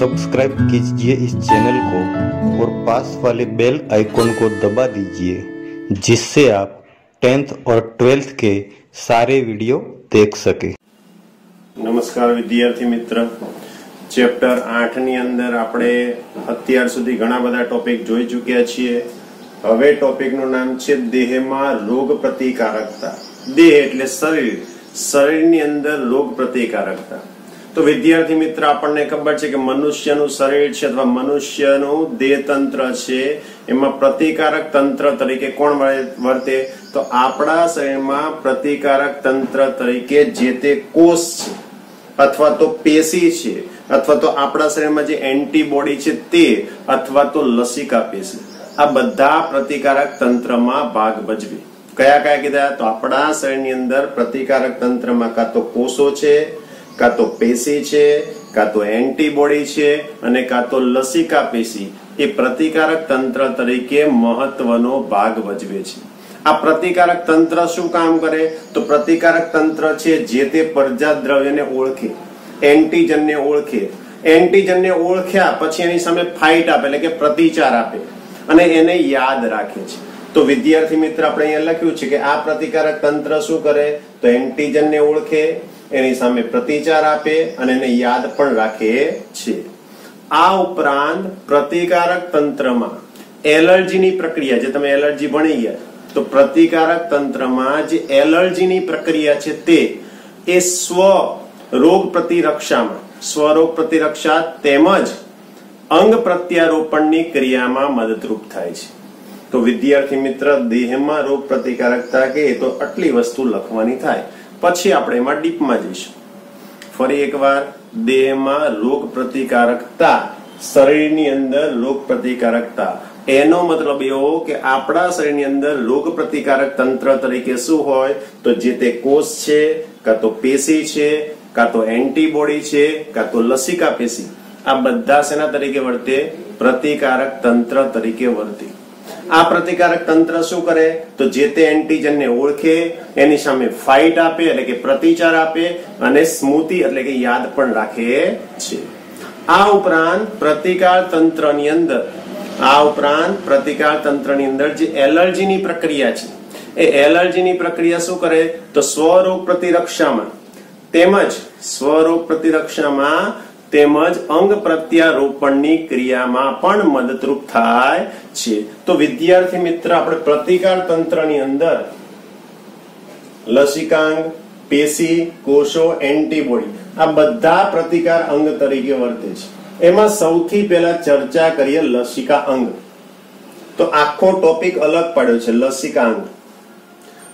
Subscribe कीजिए इस channel को और पास वाले बेल आइकॉन को दबा दीजिए जिससे आप टेंथ और ट्वेल्थ के सारे वीडियो देख सके નમસ્કાર વિદ્યાર્થી મિત્ર ચેપ્ટર આઠ ની અંદર આપણે અત્યાર સુધી ઘણા બધા ટોપિક જોઈ ચૂક્યા છીએ હવે ટોપિક નું નામ છે દેહમાં રોગ પ્રતિકારકતા દેહ એટલે શરીર શરીરની અંદર રોગ પ્રતિકારકતા તો વિદ્યાર્થી મિત્ર, આપણને ખબર છે કે મનુષ્યનું શરીર છે અથવા મનુષ્યનું દેહ તંત્ર છે, એમાં પ્રતિકારક તંત્ર તરીકે કોણ વર્તે? તો આપણા શરીરમાં પ્રતિકારક તંત્ર તરીકે જે તે કોષ છે, અથવા તો પેશી છે, અથવા તો આપણા શરીરમાં જે એન્ટીબોડી છે તે, અથવા તો લસિકા પેશી. આ બધા પ્રતિકારક તંત્રમાં ભાગ ભજવે. કયા કયા કીધા? તો આપણા શરીરની અંદર પ્રતિકારક તંત્રમાં કાં તો કોષો છે કાં તો પેશી છે કાં તો એન્ટીબોડી છે અને કાં તો લસિકા પેશી. એ પ્રતિકારક તંત્ર તરીકે મહત્વનો ભાગ ભજવે છે. આ પ્રતિકારક તંત્ર શું કામ કરે? તો પ્રતિકારક તંત્ર છે જે તે પરજાત દ્રવ્યને ઓળખે, એન્ટીજનને ઓળખે. એન્ટીજનને ઓળખ્યા પછી એની સામે ફાઇટ આપે, એટલે કે પ્રતિચાર આપે અને એને યાદ રાખે છે. તો વિદ્યાર્થી મિત્ર, આપણે અહીંયા લખ્યું છે કે આ પ્રતિકારક તંત્ર શું કરે? તો એન્ટીજનને ઓળખે એની સામે પ્રતિચાર આપે અને એને યાદ પણ રાખે છે. આ ઉપરાંત પ્રતિકારક તંત્રમાં એલર્જીની પ્રક્રિયા, જે તમે એલર્જી ભણી ગયા, તો પ્રતિકારક તંત્રમાં જે એલર્જીની પ્રક્રિયા છે તે, એ સ્વ રોગ પ્રતિરક્ષામાં સ્વરોગ પ્રતિરક્ષા તેમજ અંગ પ્રત્યારોપણની ક્રિયામાં મદદરૂપ થાય છે. તો વિદ્યાર્થી મિત્ર, દેહમાં રોગ પ્રતિકારકતા કે તો આટલી વસ્તુ લખવાની થાય. પછી આપણે એમાં ડીપમાં જઈશું. ફરી એકવાર, દેહમાં રોગ પ્રતિકારકતા શરીરની અંદર રોગ પ્રતિકારકતા એનો મતલબ એવો કે આપણા શરીરની અંદર રોગ પ્રતિકારક તંત્ર તરીકે શું હોય? તો જે તે કોષ છે, કાં તો પેશી છે, કાં તો એન્ટીબોડી છે, કાં તો લસિકા પેશી. આ બધા શેના તરીકે વર્તે? પ્રતિકારક તંત્ર તરીકે વર્તે. આ પ્રતિકારક તંત્ર શું કરે? તો જે તે એન્ટીજનને ઓળખે, એની સામે ફાઇટ આપે, એટલે કે પ્રતિચાર આપે અને સ્મૃતિ એટલે કે યાદ પણ રાખે છે. આ ઉપરાંત પ્રતિકાર તંત્રની અંદર, આ ઉપરાંત પ્રતિકાર તંત્રની અંદર જે એલર્જીની પ્રક્રિયા છે, એ એલર્જીની પ્રક્રિયા શું કરે? તો સ્વરોગ પ્રતિરક્ષામાં. તેમજ સ્વરોગ પ્રતિરક્ષામાં તેમજ અંગ પ્રત્યારોપણની ક્રિયામાં પણ મદદરૂપ થાય છે. તો વિદ્યાર્થી મિત્ર, આપણે પ્રતિકાર તંત્રની અંદર લસિકાંગ, પેશી, કોષો, એન્ટીબોડી આ બધા પ્રતિકાર અંગ તરીકે વર્તે છે. એમાં સૌથી પહેલા ચર્ચા કરીએ લસિકા અંગ. તો આખો ટોપિક અલગ પડ્યો છે લસિકા અંગ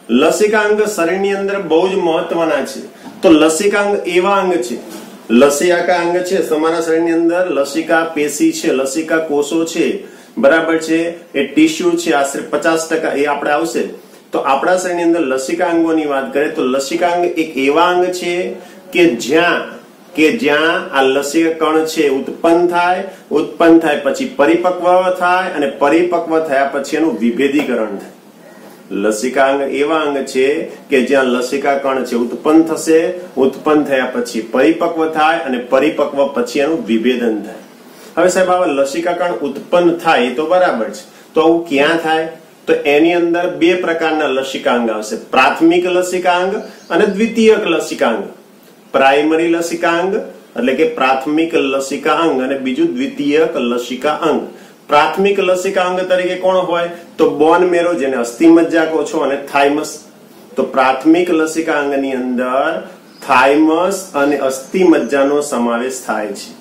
લસિકા અંગ શરીરની અંદર બહુ જ મહત્વના છે. તો લસિકા અંગ એવા અંગ છે લસિકા અંગ છે તમારા શરીરની અંદર લસિકા પેશી છે, લસિકા કોષો છે, બરાબર છે, એ ટીશ્યુ છે આશરે પચાસ ટકા એ આપણે આવશે. તો આપણા શરીરની અંદર લસિકા અંગોની વાત કરીએ તો લસિકા અંગ એક એવા અંગ છે કે જ્યાં કે જ્યાં આ લસિકા કણ છે ઉત્પન્ન થાય ઉત્પન્ન થાય પછી પરિપક્વ થાય અને પરિપક્વ થયા પછી એનું વિભેદીકરણ થાય. લસિકાંગ એવા અંગ છે કે જ્યાં લસિકા કણ છે ઉત્પન્ન થશે, ઉત્પન્ન થયા પછી પરિપક્વ થાય અને પરિપક્વ પછી એનું વિભેદન થાય. હવે સાહેબ, આવા લસિકા કણ ઉત્પન્ન થાય તો બરાબર છે. તો આવું ક્યાં થાય? તો એની અંદર બે પ્રકારના લસિકાંગ આવશે. પ્રાથમિક લસિકાંગ અને દ્વિતીયક લસિકાંગ પ્રાઇમરી લસિકાંગ એટલે કે પ્રાથમિક લસિકા અંગ અને બીજું દ્વિતીયક લસિકા અંગ. પ્રાથમિક લસિકા અંગ તરીકે કોણ હોય? તો બોન મેરો, જેને અસ્થિમજ્જા કહો છો, અને થાઇમસ. તો પ્રાથમિક લસિકા અંગની અંદર થાઇમસ અને અસ્થિમજ્જાનો સમાવેશ થાય છે.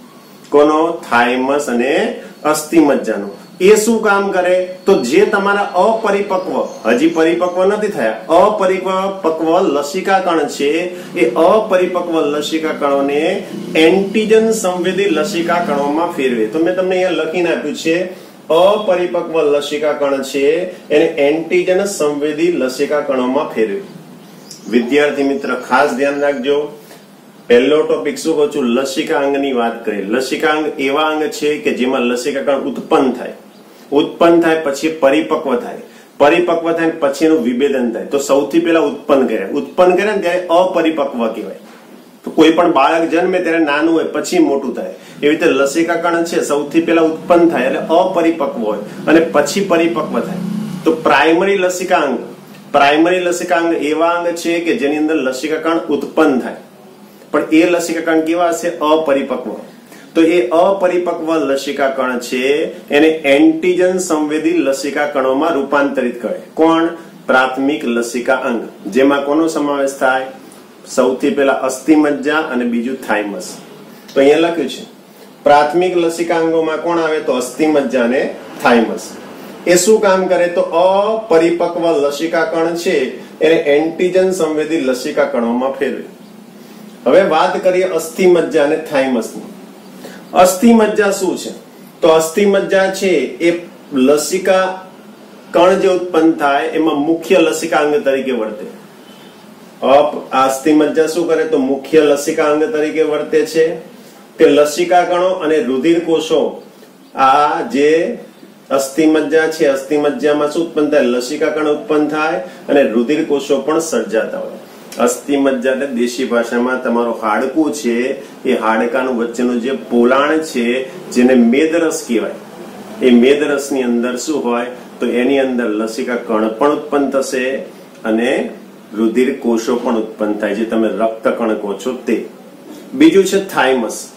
કોનો? થાઇમસ અને અસ્થિમજ્જાનો એ શું કામ કરે? તો જે તમારા અપરિપક્વ, હજી પરિપક્વ નથી થયા. અપરિપક્વ લસિકા કણ છે. એ અપરિપક્વ લસિકા કણોને એન્ટીજન સંવેદી લસિકા કણોમાં ફેરવે. તો મેં તમને અહીંયા લખીને આપ્યું છે, અપરિપક્વ લસિકા કણ છે, એને એન્ટીજન સંવેદી લસિકા કણોમાં ફેરવે. વિદ્યાર્થી મિત્ર, ખાસ ધ્યાન રાખજો. પહેલો ટોપિક શું કહું છું? લસિકા અંગની વાત કરીએ. લસિકા અંગ એવા અંગ છે કે જેમાં લસિકાકણ ઉત્પન્ન થાય. ઉત્પન્ન થાય પછી પરિપક્વ થાય. પરિપક્વ થાય પછી એનું વિભેદન થાય. તો સૌથી પહેલા ઉત્પન્ન કરે. ઉત્પન્ન કરે ને ત્યારે અપરિપક્વ કહેવાય. તો કોઈ પણ બાળક જન્મે ત્યારે નાનું હોય પછી મોટું થાય. એવી રીતે લસિકા છે સૌથી પહેલા ઉત્પન્ન થાય એટલે અપરિપક્વ હોય અને પછી પરિપક્વ થાય. તો પ્રાઇમરી લસિકાંગ પ્રાઇમરી લસિકાંગ એવા અંગ છે કે જેની અંદર લસિકા ઉત્પન્ન થાય. પણ એ લસિકા કણ કેવા હશે? અપરિપક્વ. તો એ અપરિપક્વ લસિકા કણ છે, એને એન્ટીજન સંવેદી લસિકા કણોમાં રૂપાંતરિત કરે. કોણ? પ્રાથમિક લસિકા અંગ. જેમાં કોનો સમાવેશ થાય? સૌથી પહેલા અસ્થિમજ્જા અને બીજું થાઇમસ તો અહીંયા લખ્યું છે, પ્રાથમિક લસિકા અંગોમાં કોણ આવે? તો અસ્થિમજ્જા અને થાઇમસ એ શું કામ કરે? તો અપરિપક્વ લસિકા કણ છે, એને એન્ટીજન સંવેદી લસિકા કણોમાં ફેરવે. હવે વાત કરીએ અસ્થિમજ્જા અને થાઇમસની. અસ્થિમજ્જા શું છે? તો અસ્થિમજ્જા છે એ લસિકા કણ જે ઉત્પન્ન થાય એમાં મુખ્ય લસિકાંગ તરીકે વર્તે. અપ અસ્થિમજ્જા શું કરે? તો મુખ્ય લસિકાંગ તરીકે વર્તે છે. કે લસિકા કણો અને રુધિર કોષો આ જે અસ્થિમજ્જા છે, અસ્થિમજ્જામાં શું ઉત્પન્ન થાય? લસિકા કણ ઉત્પન્ન થાય અને રુધિર કોષો પણ સર્જાતા હોય. અસ્થિમજ્જા દેશી ભાષામાં તમારું હાડકું છે, એ હાડકાનું વચ્ચેનું જે પોલાણ છે, જેને મેદરસ કહેવાય. એ મેદરસની અંદર શું હોય? તો એની અંદર લસિકા કણ પણ ઉત્પન્ન થશે અને રુધિર કોષો પણ ઉત્પન્ન થાય. છે તમે રક્ત કણ કહો છો તે. બીજું છે થાઇમસ.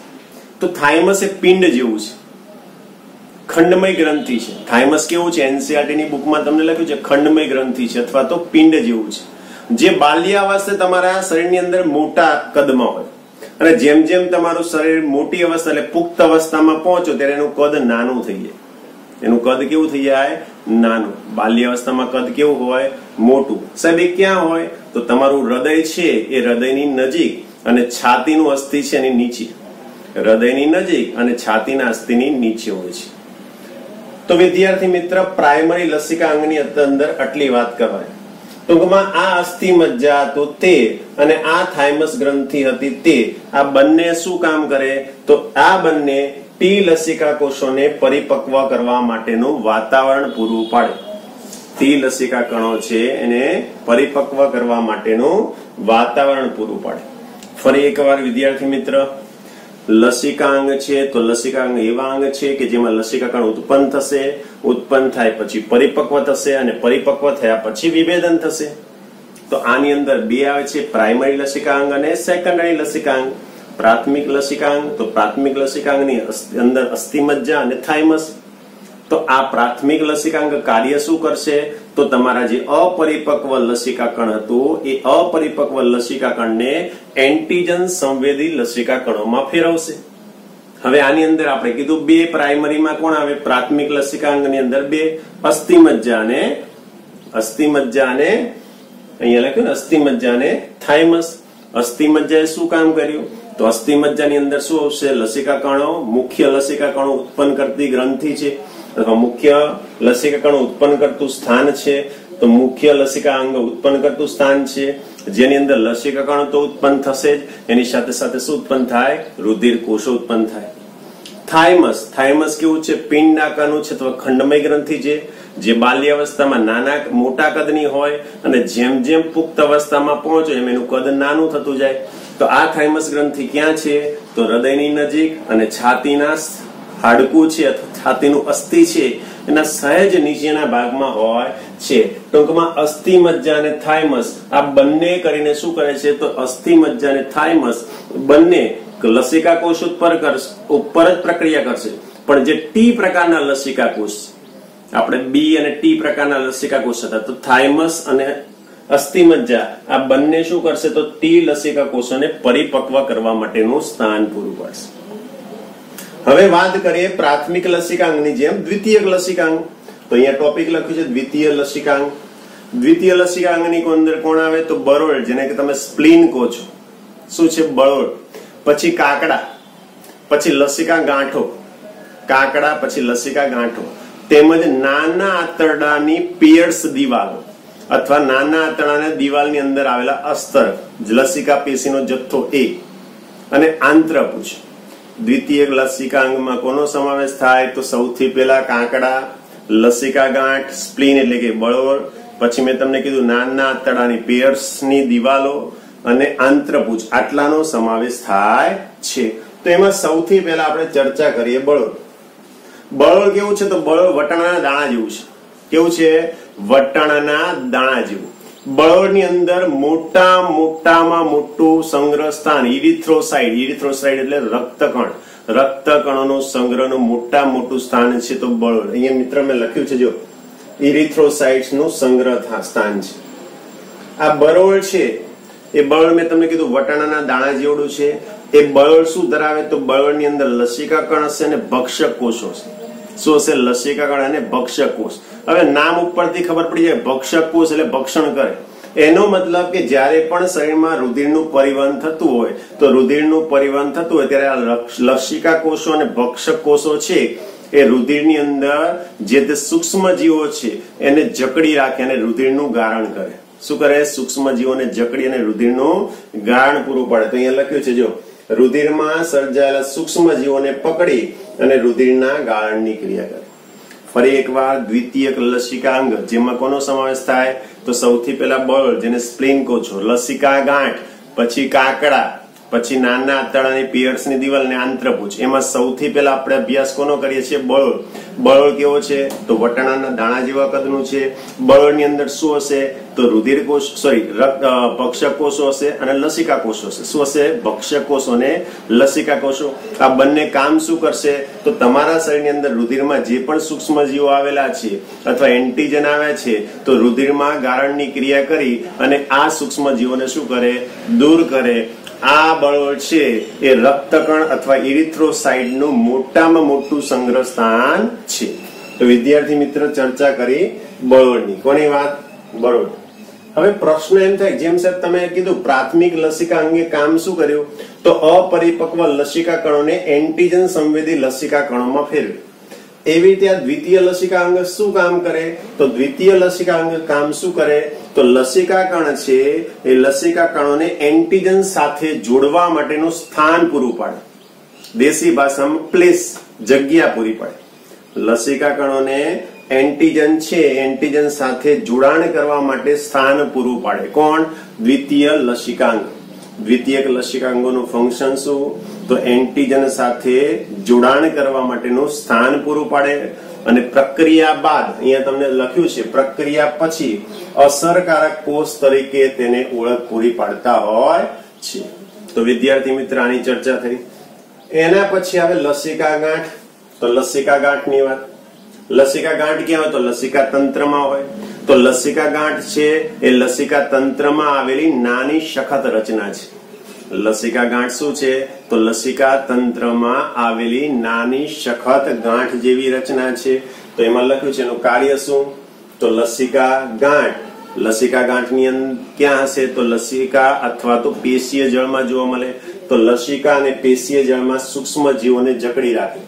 તો થાઇમસ એ પિંડ જેવું છે. ખંડમય ગ્રંથિ છે. થાઇમસ કેવું છે? એનસીઆરટી ની બુકમાં તમને લખ્યું છે, ખંડમય ગ્રંથિ છે અથવા તો પિંડ જેવું છે. જે બાલ્યાવસ્થે તમારા શરીરની અંદર મોટા કદમાં હોય. અને જેમ જેમ તમારું શરીર મોટી અવસ્થા એટલે પુખ્ત અવસ્થામાં પહોંચો ત્યારે એનું કદ નાનું થઈ જાય. એનું કદ કેવું થઈ જાય? નાનું. બાલ્યાવસ્થામાં કદ કેવું હોય? મોટું. સાહેબ, એ ક્યાં હોય? તો તમારું હૃદય છે એ હૃદયની નજીક અને છાતીનું અસ્થિ છે એની નીચે. હૃદયની નજીક અને છાતીના અસ્થિની નીચે હોય છે. તો વિદ્યાર્થી મિત્ર, પ્રાઇમરી લસિકા અંગની અંદર આટલી વાત કરાય ટૂંકમાં આ અસ્થિ મજ્જા તો તે અને આ થાઇમસ ગ્રંથિ હતી તે. આ બંને શું કામ કરે? તો આ બંને ટી લસિકા કોષોને પરિપક્વ કરવા માટેનું વાતાવરણ પૂરું પાડે. ટી લસિકા કણો છે એને પરિપક્વ કરવા માટેનું વાતાવરણ પૂરું પાડે. ફરી એકવાર વિદ્યાર્થી મિત્ર લસિકાંગ છે, તો લસિકાંગ એવા અંગ છે કે જેમાં લસિકા કણ ઉત્પન્ન થશે, ઉત્પન્ન થાય પછી પરિપક્વ થશે અને પરિપક્વ થયા પછી વિભેદન થશે. તો આની અંદર બે આવે છે, પ્રાઇમરી લસિકાંગ અને સેકન્ડરી લસિકાંગ. પ્રાથમિક લસિકાંગ, તો પ્રાથમિક લસિકાંગની અંદર અસ્થિમજ્જા અને થાઇમસ. તો આ પ્રાથમિક લસિકાંગ કાર્ય શું કરશે? તો તમારા જે અપરિપક્વ લસિકાકણ હતું, એ અપરિપક્વ લસિકા કણને એન્ટીજન સંવેદી લસિકાકણોમાં ફેરવશે. હવે આની અંદર આપણે કીધું બે પ્રાઇમરીમાં કોણ આવે? પ્રાથમિક લસિકાંગની અંદર બે. અસ્થિમજ્જા અને અસ્થિમજ્જા અને અહીંયા લખ્યું ને અસ્થિમજ્જા થાઇમસ. અસ્થિમજ્જાએ શું કામ કર્યું? તો અસ્થિમજ્જાની અંદર શું આવશે? લસિકા કણો મુખ્ય લસિકા ઉત્પન્ન કરતી ગ્રંથિ છે. અથવા મુખ્ય લસિકા કણો ઉત્પન્ન કરતું સ્થાન છે, તો મુખ્ય લસિકા અંગ ઉત્પન્ન કરતું સ્થાન છે. જેની અંદર લસિકા કણો તો ઉત્પન્ન થશે જ. એની સાથે સાથે શું ઉત્પન્ન થાય? રુધિર કોષો ઉત્પન્ન થાય. થાઇમસ. થાઇમસ કેવું છે? પિંડ આકારનું છે અથવા ખંડમય ગ્રંથિ છે, જે બાલ્યાવસ્થામાં નાના, મોટા કદની હોય અને જેમ જેમ પુખ્ત અવસ્થામાં પહોંચો એમ એનું કદ નાનું થતું જાય. તો આ થાઇમસ ગ્રંથિ ક્યાં છે? તો હૃદયની નજીક અને છાતીના હાડકું છે અથવા છાતીનું અસ્થિ છે, એના સહેજ નીચેના ભાગમાં હોય છે. ટૂંકમાં અસ્થિ મજ્જા અને થાઇમસ, આ બંને કરીને શું કરે છે? તો અસ્થિ મજ્જા અને થાઇમસ બંને લસિકા કોષ ઉપર ઉપર જ પ્રક્રિયા કરશે. પણ જે ટી પ્રકારના લસિકા કોષ, આપણે બી અને ટી પ્રકારના લસિકા કોષ હતા, તો થાઇમસ અને અસ્થિમજ્જા આ બંને શું કરશે? તો ટી લસિકા કોષોને પરિપક્વ કરવા માટેનું સ્થાન પૂરું પાડશે. હવે વાત કરીએ પ્રાથમિક લસિકાંગની જેમ દ્વિતીય લસિકાંગ. તો અહીંયા ટોપિક લખ્યું છે દ્વિતીય લસિકાંગ. દ્વિતીય લસિકાંગની અંદર કોણ આવે? તો બરોળ, જેને કે તમે સ્પ્લીન કહો છો. શું છે બરોળ? પછી કાકડા, પછી લસિકા ગાંઠો. કાકડા, પછી લસિકા ગાંઠો. તેમજ નાના આંતરડાની પિયર્સ દિવાલો. અથવા નાના આંતરડાના દિવાલની અંદર આવેલા અસ્તર લસિકા પેશીનો જથ્થો એ. અને આંત્રપુછ દ્વિતીય લસિકા અંગમાં કોનો સમાવેશ થાય તો સૌથી પહેલા કાંકડા, લસિકા ગાંઠ, સ્પ્લીન એટલે કે બળોળ. પછી મેં તમને કીધું નાના આંતરડાની પેયર્સની દિવાલો અને આંતરભુજ. આટલાનો સમાવેશ થાય છે. તો એમાં સૌથી પહેલા આપણે ચર્ચા કરીએ બળોળ. બળોળ કેવું છે? તો બળોળ વટાણાના દાણા જેવું છે. કેવું છે? વટાણાના દાણા જેવું. બળોળની અંદર મોટા મોટામાં મોટું સંગ્રહ સ્થાન ઇરિથ્રોસાઇડ. ઇરિથ્રોસાઇડ એટલે રક્તકણ. રક્તકણોનો સંગ્રહનું મોટા મોટું સ્થાન છે તો બળોળ અહીંયા મિત્ર મેં લખ્યું છે, જો. ઇરિથ્રોસાઇટ્સનું સંગ્રહ સ્થાન છે. આ બરોળ છે. એ બળોળ મેં તમને કીધું વટાણાના દાણા જેવડું છે. એ બળોળ શું ધરાવે? તો બળોળની અંદર લસિકા કણ હશે અને ભક્ષક કોષો હશે. શું હશે? લસિકાગણ અને ભક્ષકોષ હવે નામ ઉપરથી ખબર પડી જાય ભક્ષકોષ એટલે ભક્ષણ કરે. એનો મતલબ કે જ્યારે પણ શરીરમાં રુધિરનું પરિવહન થતું હોય, તો રુધિરનું પરિવહન થતું હોય, ત્યારે આ લસિકા કોષો અને ભક્ષક કોષો છે, એ રુધિરની અંદર જે તે સૂક્ષ્મ જીવો છે, એને જકડી રાખે અને રુધિરનું ગારણ કરે. શું કરે? સૂક્ષ્મ જીવોને જકડી અને રુધિરનું ગારણ પૂરું પાડે. તો અહીંયા લખ્યું છે, જો, રુધિરમાં સર્જાયેલા સૂક્ષ્મ જીવોને પકડી અને રુધિરના ગાળણની ક્રિયા કરે. ફરી એકવાર દ્વિતીયક લસિકાંગ, જેમાં કોનો સમાવેશ થાય? તો સૌથી પહેલા બળ, જેને સ્પ્લિન કહો છો. લસિકા ગાંઠ, પછી કાકડા પછી નાના આંતરડાની પિયર્સની દિવાલ ને આંત્રપુચ એમાં સૌથી પહેલા આપણે અભ્યાસ કોનો કરીએ છીએ? બળોળ. બળોળ કેવો છે? તો વટાણાના દાણા જેવા કદનું છે. બળોળની અંદર શું હશે? તો રુધિર કોષ સોરી ભક્ષક કોષો હશે અને લસિકા કોષો હશે. શું હશે? ભક્ષક કોષો અને લસિકા કોષો આ બંને કામ શું કરશે? તો તમારા શરીરની અંદર રુધિરમાં જે પણ સૂક્ષ્મ જીવો આવેલા છે અથવા એન્ટીજન આવ્યા છે, તો રુધિરમાં ગારણની ક્રિયા કરી અને આ સૂક્ષ્મ જીવોને શું કરે? દૂર કરે. આ બળોળ છે એ રક્તકણ અથવા ઇરિથ્રોસાઇડનું મોટામાં મોટું સંગ્રહ સ્થાન છે. તો વિદ્યાર્થી મિત્ર, ચર્ચા કરી બળોળની કોની વાત? બળોળ હવે પ્રશ્ન એમ થાય, જેમ સાહેબ તમે કીધું, પ્રાથમિક લસિકા અંગે કામ શું કર્યું? તો અપરિપક્વ લસિકા કણોને એન્ટીજન સંવેદી લસિકા કણોમાં ફેરવે. એવી રીતે આ દ્વિતીય લસિકા અંગ શું કામ કરે? તો દ્વિતીય લસિકા અંગ કામ શું કરે? તો લસિકા કણ છે, એ લસિકા કણોને એન્ટીજન સાથે જોડવા માટેનું સ્થાન પૂરું પાડે. દેશી ભાષામાં પ્લેસ જગ્યા પૂરી પાડે. લસિકા કણોને એન્ટીજન છે એન્ટીજન સાથે જોડાણ કરવા માટે સ્થાન પૂરું પાડે. કોણ? દ્વિતીય લસિકાંગ. દ્વિતીયક લસિકાંગોનું ફંક્શન શું? તો એન્ટીજન સાથે જોડાણ કરવા માટેનું સ્થાન પૂરું પાડે. અને પ્રક્રિયા બાદ, અહીંયા તમને લખ્યું છે, પ્રક્રિયા પછી અસરકારક કોષ તરીકે તેને ઓળખ પૂરી પાડતા હોય છે. તો વિદ્યાર્થી મિત્ર, આની ચર્ચા થઈ. એના પછી આવે લસિકા ગાંઠ. તો લસિકા ગાંઠની વાત. લસિકા ગાંઠ ક્યાં હોય? તો લસિકા તંત્રમાં હોય. તો લસિકા ગાંઠ છે એ લસિકા તંત્રમાં આવેલી નાની સખત રચના છે. લસિકા ગાંઠ શું છે? તો લસિકા તંત્રમાં આવેલી નાની સખત ગાંઠ જેવી રચના છે. તો એમાં લખ્યું છે, એનું કાર્ય શું? તો લસિકા ગાંઠ લસિકા ગાંઠની અંદર ક્યાં હશે તો લસિકા અથવા તો પેશીય જળમાં જોવા મળે તો લસિકા અને પેશીય જળમાં સૂક્ષ્મ જીવોને જકડી રાખે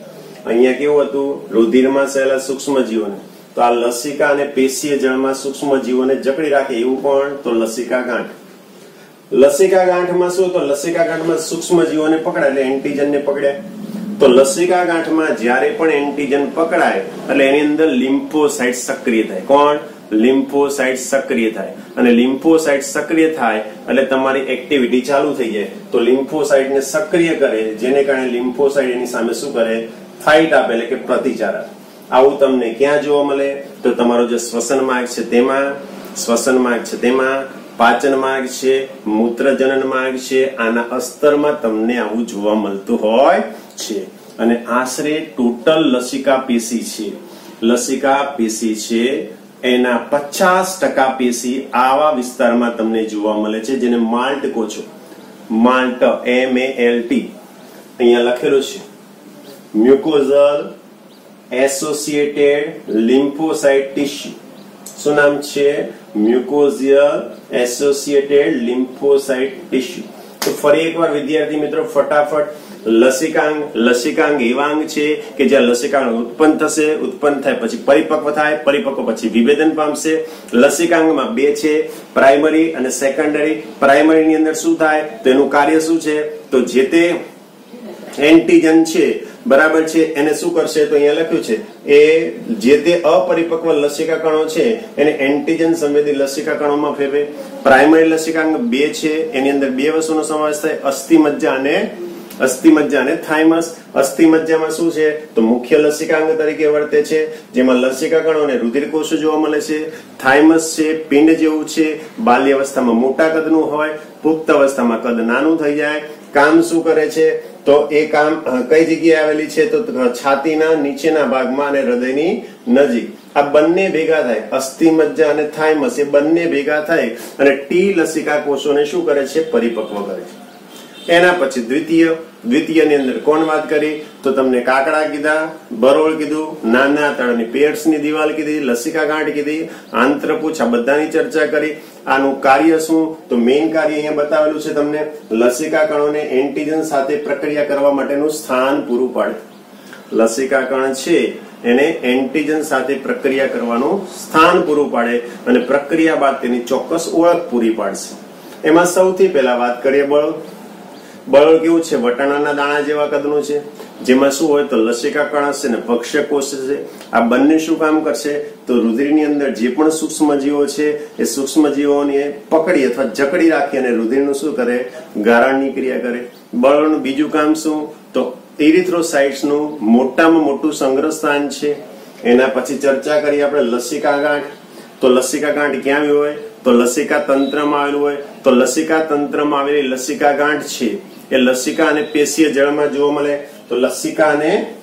અહીંયા કેવું હતું રુધિરમાં સહેલા સૂક્ષ્મ જીવોને તો આ લસિકા અને પેશીય જળમાં સૂક્ષ્મ જીવોને જકડી રાખે એવું પણ તો લસિકા ગાંઠ લસિકા ગાંઠમાં શું તો લસિકા ગાંઠમાં સૂક્ષ્મ જીવોને પકડાય એટલે એન્ટીજનને પકડ્યા તો લસિકા ગાંઠમાં જ્યારે પણ એન્ટીજન પકડાય, એટલે એની અંદર લિમ્ફોસાઇટ સક્રિય થાય. કોણ? લિમ્ફોસાઇટ સક્રિય થાય. અને લિમ્ફોસાઇટ સક્રિય થાય, એટલે તમારી એક્ટિવિટી ચાલુ થઈ જાય. તો લિમ્ફોસાઇટને સક્રિય કરે, જેને કારણે લિમ્ફોસાઇટ એની સામે શું કરે? ફાઇટ આપે, એટલે કે પ્રતિચાર આવું તમને ક્યાં જોવા મળે? તો તમારો જે શ્વસન માર્ગ છે તેમાં, શ્વસન માર્ગ છે તેમાં, પાચન માર્ગ છે, મૂત્રજનન માર્ગ છે, આના અસ્તરમાં તમને આવું જોવા મળતું હોય. છે. અને આશરે ટોટલ લસિકા પેશી છે. લસિકા પેશી છે, એના પચાસ ટકા પેશી આવા વિસ્તારમાં તમને જોવા મળે છે, જેને માલ્ટ કહો છો. Malt M A L T અહીંયા લખેલું છે. મ્યુકોઝલ એસોસિએટેડ લિમ્ફોસાઇટ ટીસ્યુ શું નામ છે? મ્યુકોઝિયલ એસોસિએટેડ લિમ્ફોસાઇટ ટીસ્યુ તો ફરી એકવાર વિદ્યાર્થી મિત્રો, ફટાફટ લસિકાંગ લસિકાંગ એવા અંગ છે કે જ્યાં લસિકાંગ ઉત્પન્ન થશે, ઉત્પન્ન થાય પછી પરિપક્વ થાય, પરિપક્વ પછી વિભેદન પામશે. લસિકાંગમાં બે છે, પ્રાઇમરી અને સેકન્ડરી. પ્રાઇમરીની અંદર શું થાય? તો એનું કાર્ય શું છે? તો જે તે એન્ટીજન છે, બરાબર છે, એને શું કરશે? તો અહીંયા લખ્યું છે, એ જે તે અપરિપક્વ લસિકા કણો છે, એને એન્ટીજન સંવેદી લસિકા કણોમાં ફેરવે. પ્રાઇમરી લસિકાંગ બે છે, એની અંદર બે વસ્તુનો સમાવેશ થાય અસ્થિ મજ્જા અને અસ્થિ અને થાઇમસ. અસ્થિ શું છે? તો મુખ્ય લસિકાંગ તરીકે વર્તે છે, જેમાં લસિકા કણો અને રુધિરકોષો જોવા મળે છે. થાઇમસ છે, પિંડ જેવું છે. બાલ્યાવસ્થામાં મોટા કદનું હોય, પુખ્ત અવસ્થામાં કદ નાનું થઈ જાય. કામ શું કરે છે? તો એ કામ કઈ જગ્યાએ આવેલી છે? તો છાતીના નીચેના ભાગમાં અને હૃદયની નજીક. આ બંને ભેગા થાય. અસ્થિ મજ્જા અને થાઇમસ, એ બંને ભેગા થાય અને ટી લસિકા કોષોને શું કરે છે? પરિપક્વ કરે છે. એના પછી દ્વિતીય, દ્વિતીયની અંદર કોણ વાત કરી? તો તમને કાકડા કીધા, બરોળ કીધું, નાના તળની પેટ્સની દિવાલ કીધી, લસિકા ગાંઠ કીધી આંતરપૂછ આ બધાની ચર્ચા કરી. આનું કાર્ય શું? તો મેઇન કાર્ય અહીંયા બતાવેલું છે તમને, લસિકા કણોને એન્ટીજન સાથે પ્રક્રિયા કરવા માટેનું સ્થાન પૂરું પાડે. લસિકા કણ છે, એને એન્ટીજન સાથે પ્રક્રિયા કરવાનું સ્થાન પૂરું પાડે અને પ્રક્રિયા બાદ તેની ચોક્કસ ઓળખ પૂરી પાડશે. એમાં સૌથી પહેલા વાત કરીએ બળ. બળ કેવું છે? વટાણાના દાણા જેવા કદનું છે? જેમાં શું હોય તો લસિકા કણ હશે ને ભક્ષ્ય કોષ છે. આ બંને શું કામ કરશે? તો રુધિરની અંદર જે પણ સૂક્ષ્મજીવો છે, એ સૂક્ષ્મજીવોને પકડી અથવા જકડી રાખી અને રુધિરનું શું કરે? ગારણની ક્રિયા કરે. બળનું બીજું કામ શું? તો ઇરિથ્રોસાઇટ્સનું મોટામાં મોટું સંગ્રહ સ્થાન છે. એના પછી ચર્ચા કરી આપણે લસિકા ગાંઠ. તો લસિકા ગાંઠ ક્યાં હોય? તો લસિકા તંત્રમાં આવેલું હોય. તો લસિકા તંત્રમાં આવેલી લસિકા ગાંઠ છે. એ લસિકા અને પેશીય જળમાં જોવા મળે, તો લસિકા અને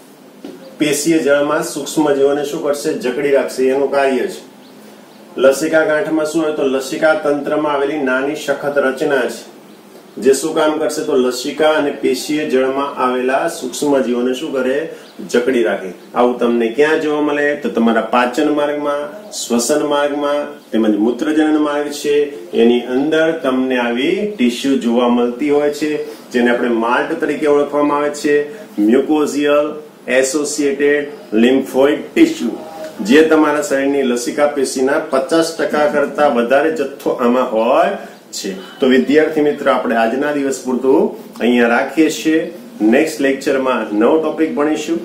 પેશીય જળમાં સૂક્ષ્મ જીવોને શું કરશે? જકડી રાખશે. એનું કાર્ય છે. લસિકા ગાંઠમાં શું હોય? તો લસિકા તંત્રમાં આવેલી નાની સખત રચના છે. જે શું કામ કરશે? તો લસિકા અને પેશીય જળમાં આવેલા સૂક્ષ્મ જીવોને શું કરે? જકડી રાખે. આવું તમને ક્યાં જોવા મળે? તો તમારા પાચન માર્ગમાં, શ્વસન માર્ગમાં, તેમજ મૂત્રજનન માર્ગ છે. એની અંદર તમને આવી ટીસ્યુ જોવા મળતી હોય છે, જેને આપણે માર્ટ તરીકે ઓળખવામાં આવે છે. મ્યુકોઝિયલ એસોસિએટેડ લિમ્ફોઇડ ટીસ્યુ જે તમારા શરીરની લસિકા પેશીના પચાસ ટકા કરતા વધારે જથ્થો આમાં હોય છે. તો વિદ્યાર્થી મિત્રો, આપણે આજના દિવસ પૂરતું અહીંયા રાખીએ છીએ. નેક્સ્ટ લેક્ચરમાં નવો ટોપિક ભણીશું.